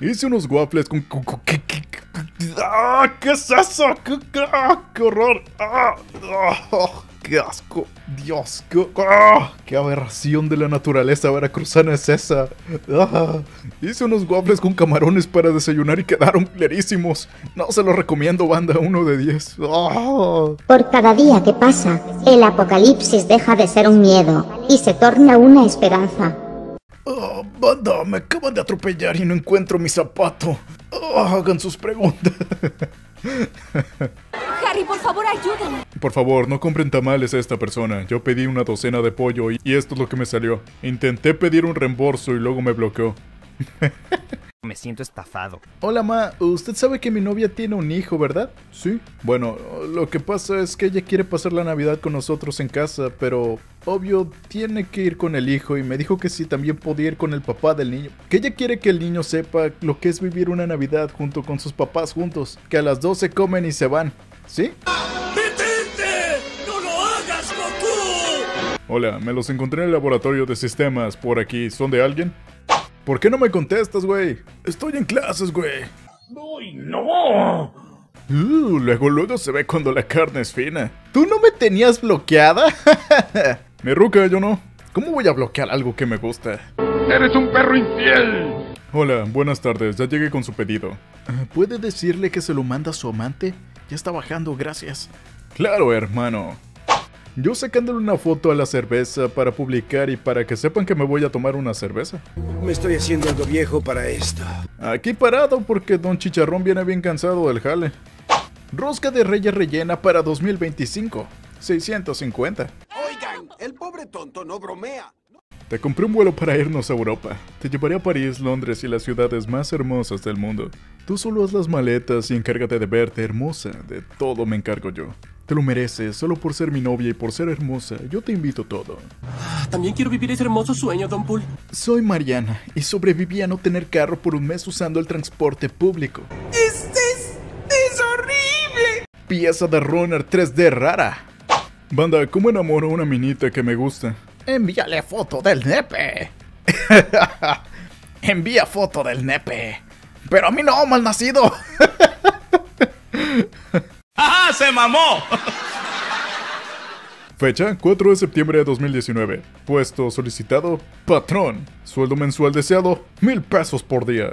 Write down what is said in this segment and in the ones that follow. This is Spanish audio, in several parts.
Hice unos waffles con... con- con- ¿qué, qué- qué- ¡Ah! ¿Qué es eso? ¿Qué, ah, horror! ¡Ah! ¡Qué asco! ¡Dios! Qué, ¡ah! ¡Qué aberración de la naturaleza veracruzana es esa! Hice unos waffles con camarones para desayunar y quedaron clarísimos. No se los recomiendo, banda, uno de 10. ¡Ah! Por cada día que pasa, el apocalipsis deja de ser un miedo y se torna una esperanza. Ah, banda, me acaban de atropellar y no encuentro mi zapato. Ah, hagan sus preguntas. Harry, por favor, ayúdame. Por favor, no compren tamales a esta persona. Yo pedí una docena de pollo y, y esto es lo que me salió. Intenté pedir un reembolso y luego me bloqueó. Me siento estafado. Hola, ma. Usted sabe que mi novia tiene un hijo, ¿verdad? Sí. Bueno, lo que pasa es que ella quiere pasar la Navidad con nosotros en casa, pero obvio tiene que ir con el hijo y me dijo que sí también podía ir con el papá del niño. Que ella quiere que el niño sepa lo que es vivir una Navidad junto con sus papás juntos. Que a las 12 comen y se van. ¿Sí? Hola, me los encontré en el laboratorio de sistemas por aquí. ¿Son de alguien? ¿Por qué no me contestas, güey? Estoy en clases, güey. ¡Uy, no! Uh, luego, luego se ve cuando la carne es fina. ¿Tú no me tenías bloqueada? Mi ruca, yo no. ¿Cómo voy a bloquear algo que me gusta? ¡Eres un perro infiel! Hola, buenas tardes. Ya llegué con su pedido. Ah, ¿Puede decirle que se lo manda a su amante? Ya está bajando, gracias. Claro, hermano. Yo sacándole una foto a la cerveza para publicar y para que sepan que me voy a tomar una cerveza. Me estoy haciendo algo viejo para esto. Aquí parado porque Don Chicharrón viene bien cansado del jale. Rosca de Reyes rellena para 2025. 650. Oigan, el pobre tonto no bromea. Te compré un vuelo para irnos a Europa. Te llevaré a París, Londres y las ciudades más hermosas del mundo. Tú solo haz las maletas y encárgate de verte hermosa. De todo me encargo yo. Te lo mereces, solo por ser mi novia y por ser hermosa. Yo te invito todo. También quiero vivir ese hermoso sueño, Don Pool. Soy Mariana y sobreviví a no tener carro por un mes usando el transporte público. ¡Este es, es horrible! Pieza de runner 3D rara. Banda, ¿cómo enamoro a una minita que me gusta? Envíale foto del nepe. Envía foto del nepe. Pero a mí no, malnacido. ¡Se mamó! Fecha 4 de septiembre de 2019. Puesto solicitado, patrón. Sueldo mensual deseado, mil pesos por día.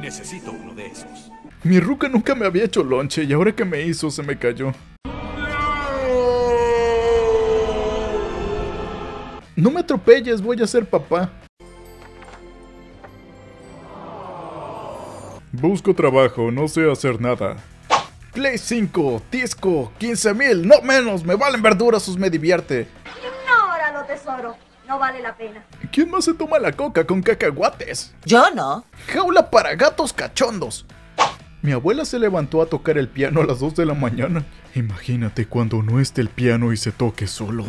Necesito uno de esos. Mi ruca nunca me había hecho lonche y ahora que me hizo se me cayó. No me atropelles, voy a ser papá. Busco trabajo, no sé hacer nada. Play 5, disco, 15 mil, no menos, me valen verduras, sus me divierte. Ignóralo, tesoro. No vale la pena. ¿Quién más se toma la coca con cacahuates? Yo no. Jaula para gatos cachondos. Mi abuela se levantó a tocar el piano a las 2 de la mañana. Imagínate cuando no esté el piano y se toque solo.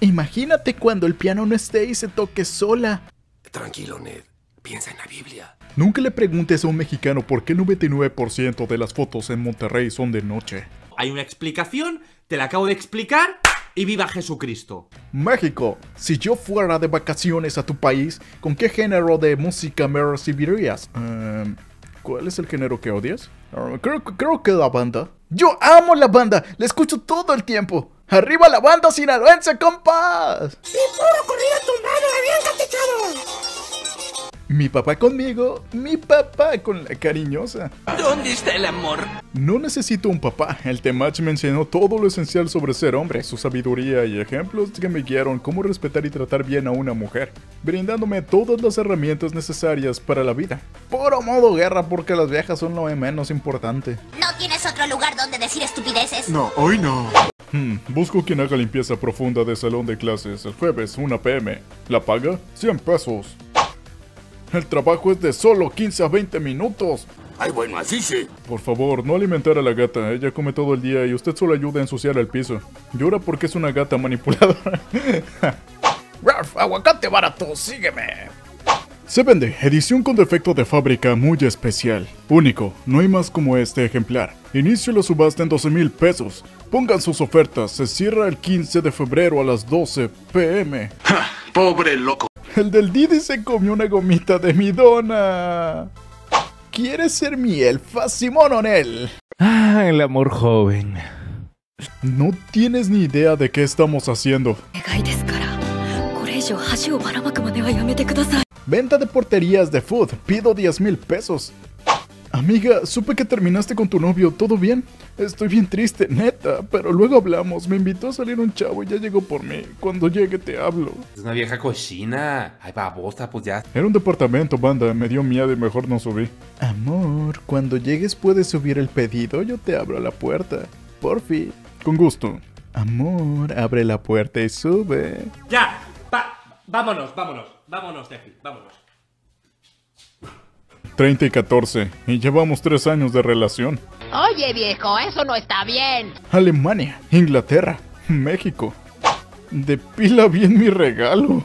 Imagínate cuando el piano no esté y se toque sola. Tranquilo, Ned. Piensa en la Biblia. Nunca le preguntes a un mexicano por qué 99% de las fotos en Monterrey son de noche. Hay una explicación, te la acabo de explicar y viva Jesucristo. México, si yo fuera de vacaciones a tu país, ¿con qué género de música me recibirías? Ehm, ¿Cuál es el género que odias? Ah, creo, creo que la banda. Yo amo la banda, la escucho todo el tiempo. ¡Arriba la banda sinaloense, compas! ¡Y puro corrido tumbado, aviéntate, chavo! Mi papá conmigo, mi papá con la cariñosa. ¿Dónde está el amor? No necesito un papá. El Temach me enseñó todo lo esencial sobre ser hombre, su sabiduría y ejemplos que me guiaron cómo respetar y tratar bien a una mujer, brindándome todas las herramientas necesarias para la vida. Puro modo guerra porque las viejas son lo menos importante. ¿No tienes otro lugar donde decir estupideces? No, hoy no. Hmm, busco quien haga limpieza profunda de salón de clases el jueves 1 pm. ¿La paga? 100 pesos. El trabajo es de solo 15 a 20 minutos. Ay, bueno, así sí. Por favor, no alimentar a la gata. Ella come todo el día y usted solo ayuda a ensuciar el piso. Llora porque es una gata manipuladora. Ralph, aguacate barato, sígueme. Se vende, edición con defecto de fábrica muy especial. Único, no hay más como este ejemplar. Inicio la subasta en 12 mil pesos. Pongan sus ofertas, se cierra el 15 de febrero a las 12 pm. Pobre loco. El del Didi se comió una gomita de mi dona. ¿Quieres ser mi elfa, Simón Onel? Ah, el amor joven. No tienes ni idea de qué estamos haciendo. Venta de porterías de food. Pido 10 mil pesos. Amiga, supe que terminaste con tu novio. ¿Todo bien? Estoy bien triste, neta. Pero luego hablamos. Me invitó a salir un chavo y ya llegó por mí. Cuando llegue te hablo. Es una vieja cochina. Ay, babosa, pues ya. Era un departamento, banda. Me dio miedo y mejor no subí. Amor, cuando llegues puedes subir el pedido. Yo te abro la puerta. Porfi. Con gusto. Amor, abre la puerta y sube. Ya. Va- vámonos, vámonos. Vámonos, Tefi, vámonos. 30 y 14. Y llevamos 3 años de relación. Oye, viejo, eso no está bien. Alemania, Inglaterra, México. Depila bien mi regalo.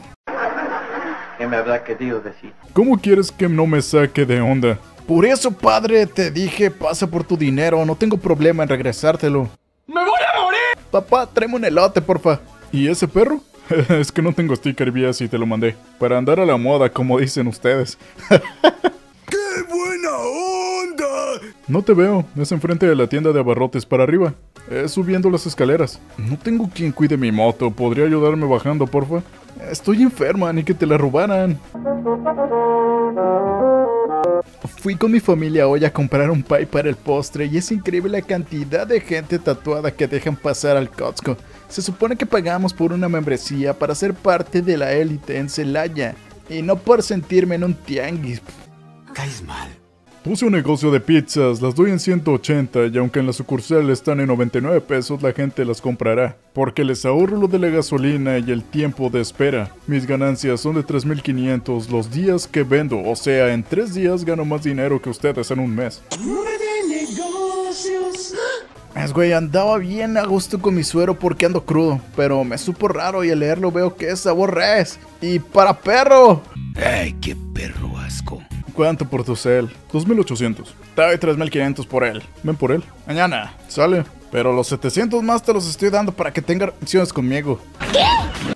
¿Qué me habrá querido decir? ¿Cómo quieres que no me saque de onda? Por eso, padre, te dije, pasa por tu dinero, no tengo problema en regresártelo. ¡Me voy a morir! Papá, tráeme un elote, porfa. ¿Y ese perro? es que no tengo sticker vía si te lo mandé. Para andar a la moda, como dicen ustedes. ¡Qué buena onda! No te veo, es enfrente de la tienda de abarrotes para arriba. Es subiendo las escaleras. No tengo quien cuide mi moto, ¿podría ayudarme bajando, porfa? Estoy enferma, ni que te la robaran. Fui con mi familia hoy a comprar un pie para el postre y es increíble la cantidad de gente tatuada que dejan pasar al Costco. Se supone que pagamos por una membresía para ser parte de la élite en Celaya y no por sentirme en un tianguis. Caes mal. Puse un negocio de pizzas, las doy en 180 y aunque en la sucursal están en 99 pesos, la gente las comprará. Porque les ahorro lo de la gasolina y el tiempo de espera. Mis ganancias son de 3.500 los días que vendo, o sea, en 3 días gano más dinero que ustedes en un mes. Es güey, andaba bien a gusto con mi suero porque ando crudo, pero me supo raro y al leerlo veo que es sabor res. Y para perro. Ay, qué perro asco. ¿Cuánto por tu cel? 2800. Te doy 3500 por él. Ven por él. Mañana. Sale. Pero los 700 más te los estoy dando para que tenga relaciones conmigo. ¿Qué?